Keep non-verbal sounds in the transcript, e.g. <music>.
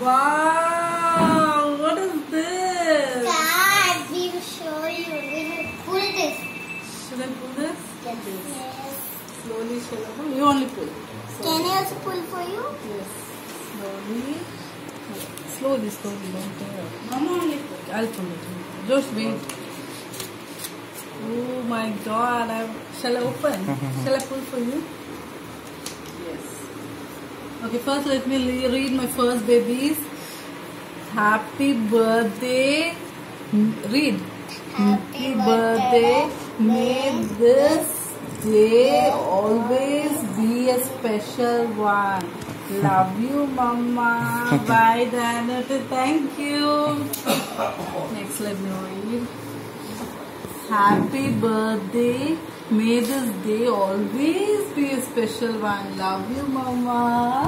Wow! What is this? Dad, we will show you. We will pull this. Should I pull this? Yes. Slowly, shall I pull? You only pull. Can I also pull for you? Yes. Slowly. Slowly, slowly. Don't tear up. Mama only pull. I'll pull it. Just wait. Oh my god. I, shall I open? Mm-hmm. shall I pull for you? Yes. Okay, first let me read my first babies. Happy birthday. Read. Happy birthday. May this day always be a special one. Love you, Mama. <laughs> Bye, Danette. Thank you. Next, let me read. Happy birthday. May this day always be a special one. Love you, Mama.